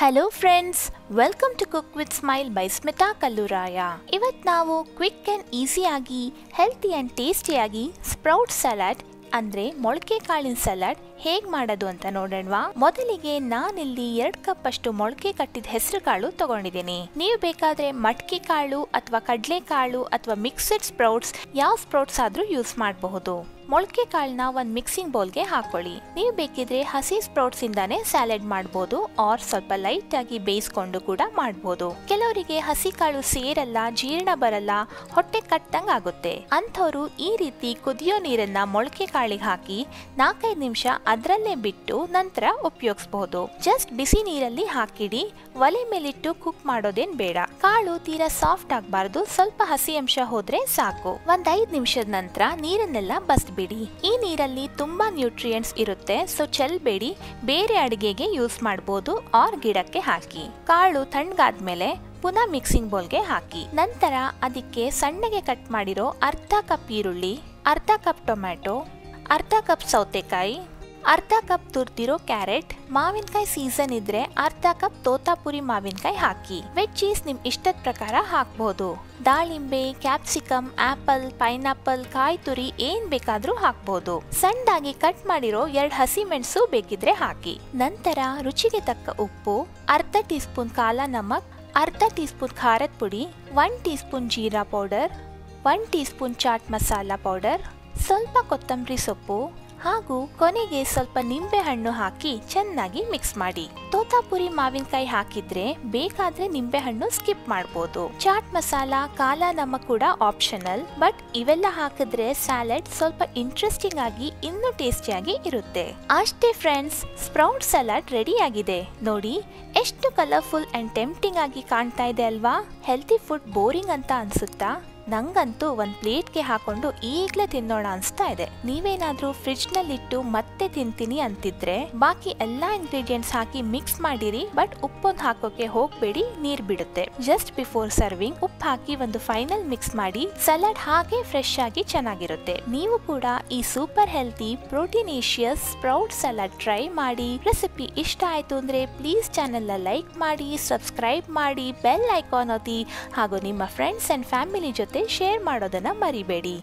Hello friends welcome to cook with smile by Smita Kalluraya ಇವತ್ತು ನಾವು quick and ಈಸಿಯಾಗಿ healthy and ಟೇಸ್ಟಿಯಾಗಿ sprout salad ಅಂದ್ರೆ ಮೊಳಕೆ ಕಾಳಿನ ಸಲಾಡ್ ಹೇಗೆ ಮಾಡೋದು ಅಂತ ನೋಡೋಣವಾ. ಮೊದಲಿಗೆ ನಾನಿಲ್ಲಿ ಎರಡು ಕಪ್ ಅಷ್ಟು ಮೊಳಕೆ ಕಟ್ಟಿದ ಹೆಸರು ಕಾಳು ತಗೊಂಡಿದ್ದೀನಿ. ನೀವು ಬೇಕಾದ್ರೆ ಮಟ್ಕೆ ಕಾಳು ಅಥವಾ ಕಡಲೆ ಕಾಳು ಅಥವಾ ಮಿಕ್ಸಡ್ ಸ್ಪ್ರೌಟ್ಸ್ ಯಾವ ಸ್ಪ್ರೌಟ್ಸ್ ಆದ್ರೂ ಯೂಸ್ ಮಾಡಬಹುದು. ಮೊಳಕೆ ಕಾಳನ್ನ ಒಂದು ಮಿಕ್ಸಿಂಗ್ ಬೌಲ್ಗೆ ಹಾಕೊಳ್ಳಿ. ನೀವು ಬೇಕಿದ್ರೆ ಹಸಿ ಸ್ಪ್ರೌಟ್ಸ್ ಇಂದಾನೆ ಸ್ಯಾಲೆಡ್ ಮಾಡಬಹುದು ಆರ್ ಸ್ವಲ್ಪ ಲೈಟ್ ಆಗಿ ಬೇಯಿಸ್ಕೊಂಡು ಕೂಡ ಮಾಡಬಹುದು ಕೆಲವರಿಗೆ ಹಸಿ ಕಾಳು ಸೇರಲ್ಲ, ಜೀರ್ಣ ಬರಲ್ಲ, ಹೊಟ್ಟೆ ಕಟ್ಟಂಗ್ ಆಗುತ್ತೆ. ಅಂಥವ್ರು ಈ ರೀತಿ ಕುದಿಯೋ ನೀರನ್ನ ಮೊಳಕೆ ಕಾಳಿಗೆ ಹಾಕಿ ನಾಲ್ಕೈದು ನಿಮಿಷ ಅದರಲ್ಲೇ ಬಿಟ್ಟು ನಂತರ ಉಪಯೋಗಿಸಬಹುದು ಜಸ್ಟ್ ಬಿಸಿ ನೀರಲ್ಲಿ ಹಾಕಿಡಿ, ಒಲೆ ಮೇಲಿಟ್ಟು ಕುಕ್ ಮಾಡೋದೇನ್ ಬೇಡ. ಕಾಳು ತೀರಾ ಸಾಫ್ಟ್ ಆಗಬಾರ್ದು, ಸ್ವಲ್ಪ ಹಸಿ ಅಂಶ ಹೋದ್ರೆ ಸಾಕು. ಒಂದ್ ಐದ್ ನಿಮಿಷದ ನಂತರ ನೀರನ್ನೆಲ್ಲ ಬಸ್ಬಿಡಿ ಈ ನೀರಲ್ಲಿ ತುಂಬಾ ನ್ಯೂಟ್ರಿಯೆಂಟ್ಸ್ ಇರುತ್ತೆ ಸೊ ಚೆಲ್ಬೇಡಿ ಬೇರೆ ಅಡಿಗೆಗೆ ಯೂಸ್ ಮಾಡಬಹುದು ಆರ್ ಗಿಡಕ್ಕೆ ಹಾಕಿ. ಕಾಳು ತಣ್ಣಗಾದ್ಮೇಲೆ ಪುನಃ ಮಿಕ್ಸಿಂಗ್ ಬೌಲ್ಗೆ ಹಾಕಿ. ನಂತರ ಅದಕ್ಕೆ ಸಣ್ಣಗೆ ಕಟ್ ಮಾಡಿರೋ ಅರ್ಧ ಕಪ್ ಈರುಳ್ಳಿ, ಅರ್ಧ ಕಪ್ ಟೊಮ್ಯಾಟೊ, ಅರ್ಧ ಕಪ್ ಸೌತೆಕಾಯಿ ಅರ್ಧ ಕಪ್ ತುರ್ದಿರೋ ಕ್ಯಾರೆಟ್, ಮಾವಿನಕಾಯಿ ಸೀಸನ್ ಇದ್ರೆ ಅರ್ಧ ಕಪ್ ತೋತಾಪುರಿ ಮಾವಿನಕಾಯಿ ಹಾಕಿ. ವೆಜ್ ಚೀಸ್ ನಿಮ್ ಇಷ್ಟದ ಪ್ರಕಾರ ಹಾಕ್ಬಹುದು ದಾಳಿಂಬೆ, ಕ್ಯಾಪ್ಸಿಕಮ್, ಆಪಲ್, ಪೈನಾಪಲ್, ಕಾಯಿ ತುರಿ ಏನ್ ಬೇಕಾದ್ರೂ ಹಾಕ್ಬಹುದು ಸಣ್ಣದಾಗಿ ಕಟ್ ಮಾಡಿರೋ ಎರಡ್ ಹಸಿ ಮೆಣಸು ಬೇಕಿದ್ರೆ ಹಾಕಿ. ನಂತರ ರುಚಿಗೆ ತಕ್ಕ ಉಪ್ಪು, ಅರ್ಧ ಟೀ ಸ್ಪೂನ್ ಕಾಲ ನಮಕ್, ಅರ್ಧ ಟೀ ಸ್ಪೂನ್ ಖಾರದ ಪುಡಿ, one teaspoon jeera powder, one teaspoon chaat masala powder, ಸ್ವಲ್ಪ ಕೊತ್ತಂಬರಿ ಸೊಪ್ಪು ಹಾಗೂ ಕೊನೆಗೆ ಸ್ವಲ್ಪ ನಿಂಬೆ ಹಣ್ಣು ಹಾಕಿ ಚೆನ್ನಾಗಿ ಮಿಕ್ಸ್ ಮಾಡಿ. ತೋತಾಪುರಿ ಮಾವಿನಕಾಯಿ ಹಾಕಿದ್ರೆ ಬೇಕಾದ್ರೆ ನಿಂಬೆ ಹಣ್ಣು ಸ್ಕಿಪ್ ಮಾಡಬಹುದು ಚಾಟ್ ಮಸಾಲ ಕಾಲ ನಮ್ಮ ಕೂಡ ಆಪ್ಷನಲ್ ಬಟ್ ಇವೆಲ್ಲ ಹಾಕಿದ್ರೆ ಸ್ಯಾಲೆಡ್ ಸ್ವಲ್ಪ ಇಂಟ್ರೆಸ್ಟಿಂಗ್ ಆಗಿ ಇನ್ನೂ ಟೇಸ್ಟಿಯಾಗಿ ಇರುತ್ತೆ. ಅಷ್ಟೇ ಫ್ರೆಂಡ್ಸ್ ಸ್ಪ್ರೌಟ್ ಸಲಾಡ್ ರೆಡಿ ಆಗಿದೆ ನೋಡಿ, ಎಷ್ಟು ಕಲರ್ಫುಲ್ ಅಂಡ್ ಟೆಂಪ್ಟಿಂಗ್ ಆಗಿ ಕಾಣ್ತಾ ಇದೆ ಅಲ್ವಾ? ಹೆಲ್ತಿ ಫುಡ್ ಬೋರಿಂಗ್ ಅಂತ ಅನ್ಸುತ್ತಾ? ನಂಗಂತೂ ಒಂದ್ ಪ್ಲೇಟ್ಗೆ ಹಾಕೊಂಡು ಈಗ್ಲೇ ತಿನ್ನೋಣ ಅನ್ಸ್ತಾ ಇದೆ. ನೀವೇನಾದ್ರೂ ಫ್ರಿಡ್ಜ್ ನಲ್ಲಿಟ್ಟು ಮತ್ತೆ ತಿಂತೀನಿ ಅಂತಿದ್ರೆ ಬಾಕಿ ಎಲ್ಲಾ ಇಂಗ್ರೀಡಿಯೆಂಟ್ಸ್ ಹಾಕಿ ಮಿಕ್ಸ್ ಮಾಡಿರಿ ಬಟ್ ಉಪ್ಪೊಂದು ಹಾಕೋಕೆ ಹೋಗ್ಬೇಡಿ, ನೀರ್ ಬಿಡುತ್ತೆ. ಜಸ್ಟ್ ಬಿಫೋರ್ ಸರ್ವಿಂಗ್ ಉಪ್ಪು ಹಾಕಿ ಒಂದು ಫೈನಲ್ ಮಿಕ್ಸ್ ಮಾಡಿ ಸಲಾಡ್ ಹಾಗೆ ಫ್ರೆಶ್ ಆಗಿ ಚೆನ್ನಾಗಿರುತ್ತೆ. ನೀವು ಕೂಡ ಈ super healthy proteinaceous sprout salad try ಮಾಡಿ. ರೆಸಿಪಿ ಇಷ್ಟ ಆಯ್ತು ಅಂದ್ರೆ ಪ್ಲೀಸ್ ಚಾನೆಲ್ ಲೈಕ್ ಮಾಡಿ ಸಬ್ಸ್ಕ್ರೈಬ್ ಮಾಡಿ ಬೆಲ್ ಐಕಾನ್ ಒತ್ತಿ. ಹಾಗೂ ನಿಮ್ಮ ಫ್ರೆಂಡ್ಸ್ ಅಂಡ್ ಫ್ಯಾಮಿಲಿ ಜೊತೆ ಶೇರ್ ಮಾಡೋದನ್ನು ಮರಿಬೇಡಿ.